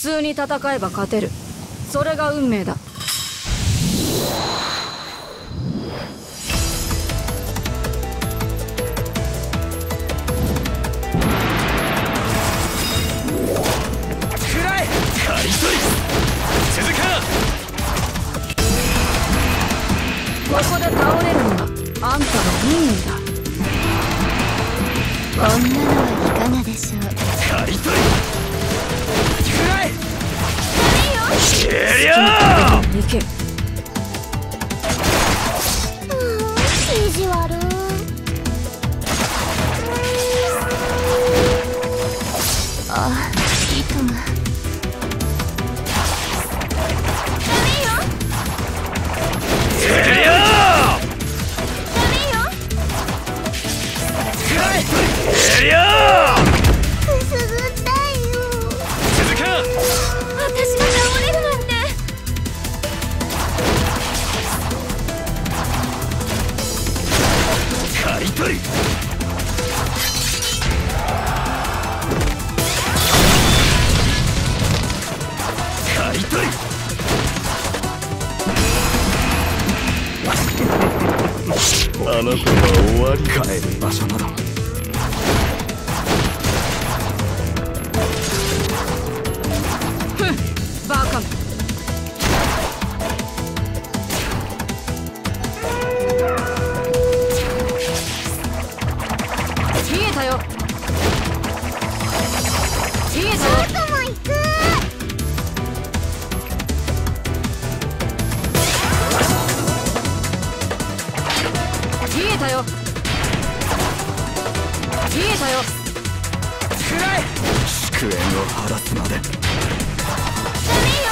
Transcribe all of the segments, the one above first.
通に戦えば勝てる。それが運命だ。行けあなたは終わり帰る場所など見えたよ。くらえ祝宴をすまで。ダメよ。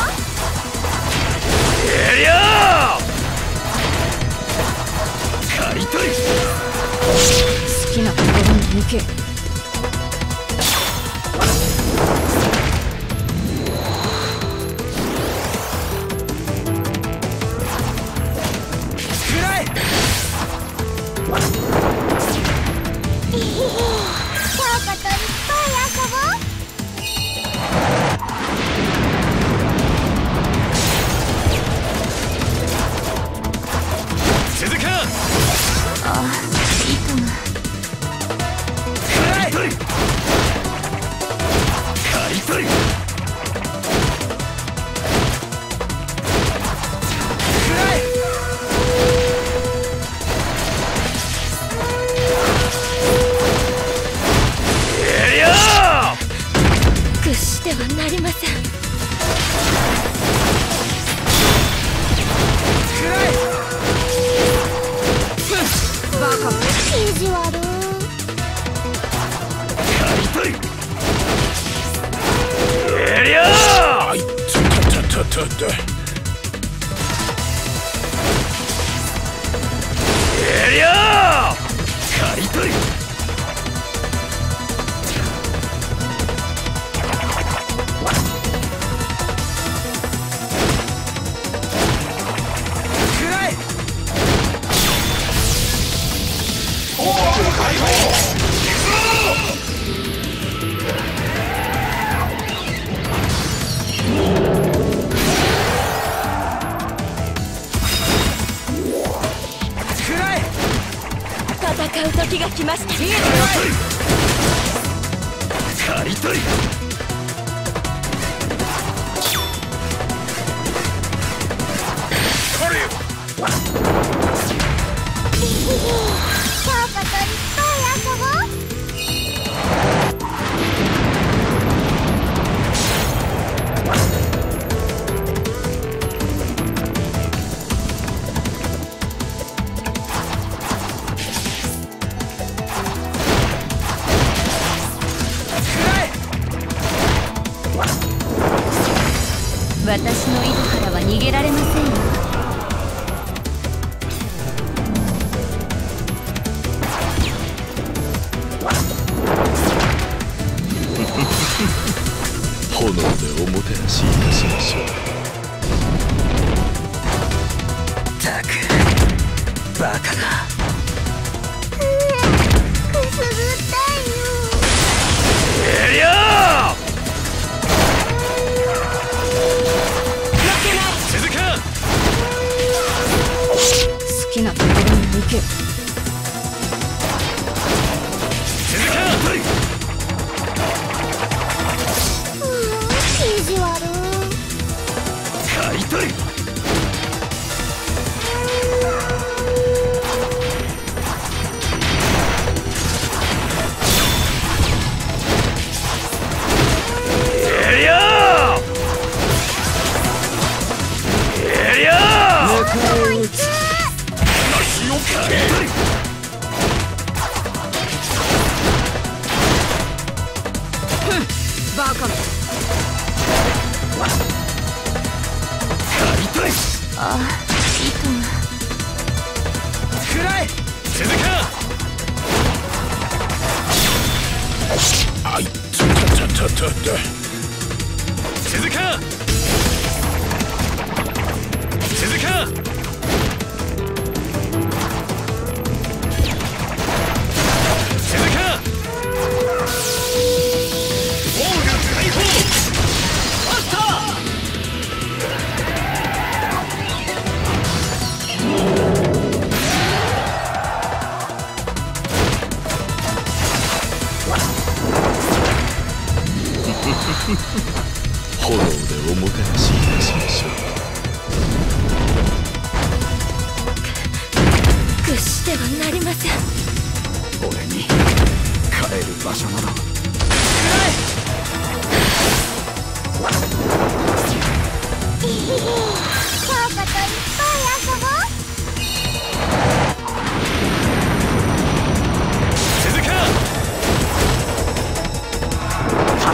り取り。好きなところに行け。くらえ京子といっぱい遊ぼう。続かあちょました見えたよ刈り。取り京子といっぱい私の井戸からは逃げられませんよ。炎でおもてなしいたしましょう。たくバカがくすぐったいよ。終了け。うん意地悪。買い取りバカめあ糸が食らえ続かあいつたたたたたしてはなりません。俺に帰る場所など。京子といっぱい遊ぼう。続か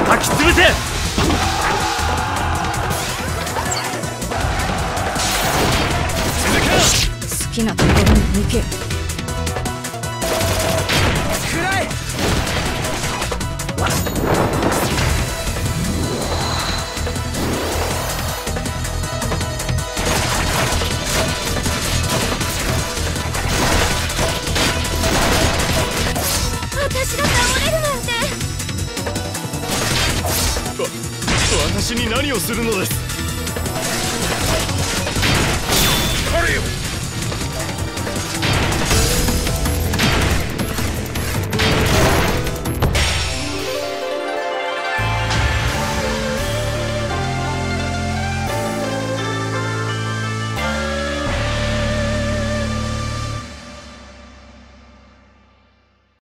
叩き好きなところに行け私が倒れるなんて。わ私に何をするのです。